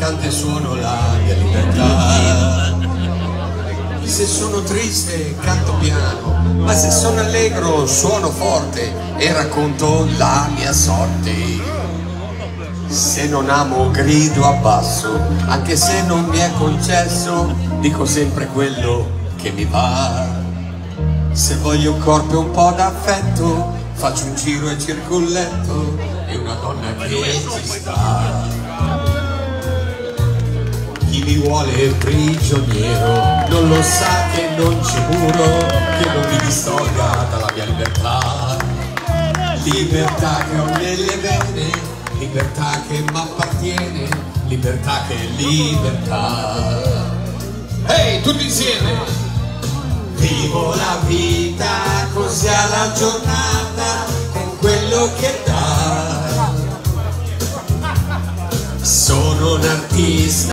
canto e suono la mia libertà. Se sono triste canto piano, ma se sono allegro suono forte e racconto la mia sorte. Se non amo grido abbasso, anche se non mi è concesso, dico sempre quello che mi va. Se voglio un corpo e un po' d'affetto, faccio un giro e cerco un letto e una donna che ci sta. Mi vuole prigioniero non lo sa che non c'è muro che non mi distolga dalla mia libertà. Libertà che ho nelle vene, libertà che mi appartiene, libertà che è libertà. Ehi, hey, tutti insieme! Vivo la vita così alla giornata con quello che dà. Sono un artista.